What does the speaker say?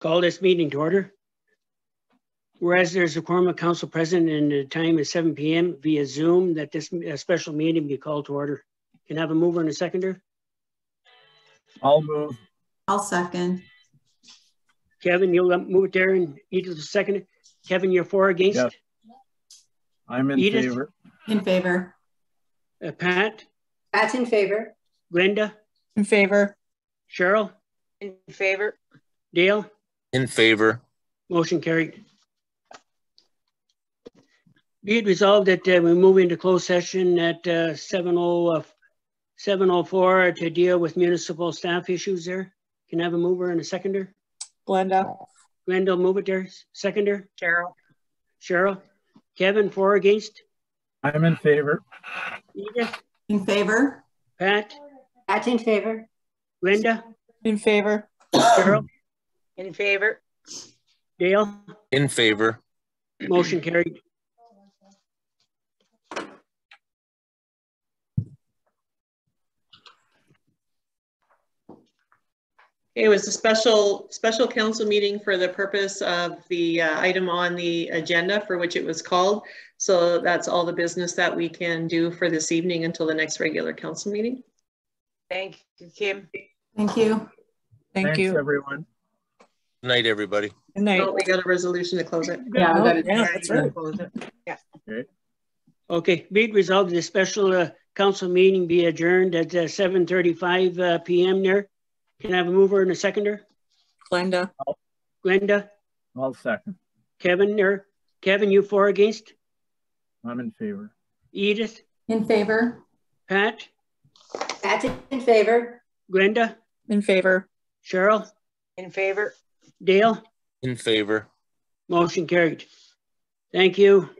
Call this meeting to order. Whereas there's a quorum of council present and the time is seven PM via Zoom, that this special meeting be called to order. Can I have a mover and a seconder? I'll move. I'll second. Kevin, you'll move it there and Edith will second. Kevin, you're for or against? Yes. I'm in Edith? favor. In favor. Uh, Pat, Pat's in favor. Glenda, In favor. Cheryl, In favor. Dale, In favor. motion carried. Be it resolved that uh, we move into closed session at uh, 70, uh, 7:04 to deal with municipal staff issues there. Can I have a mover and a seconder? Glenda. Glenda, move it there. Seconder, Cheryl. Cheryl. Kevin, for or against? I'm in favor. Edith, In favor. Pat, Pat's in favor. Glenda, In favor. Cheryl, In favor. Dale, In favor. motion carried. It was a special, special council meeting for the purpose of the uh, item on the agenda for which it was called. So that's all the business that we can do for this evening until the next regular council meeting. Thank you, Kim. Thank you. Thank Thanks, you. everyone. Good night, everybody. Good night. Oh, we got a resolution to close it. Yeah, Oh, we yeah, that's right. Okay, be it resolved, the special uh, council meeting be adjourned at uh, 7:35 uh, PM there. Can I have a mover and a seconder? Glenda. Glenda, I'll second. Kevin, or Kevin, you for or against? I'm in favor. Edith, In favor. Pat, Pat's in favor. Glenda, In favor. Cheryl, In favor. Dale, In favor. motion carried. Thank you.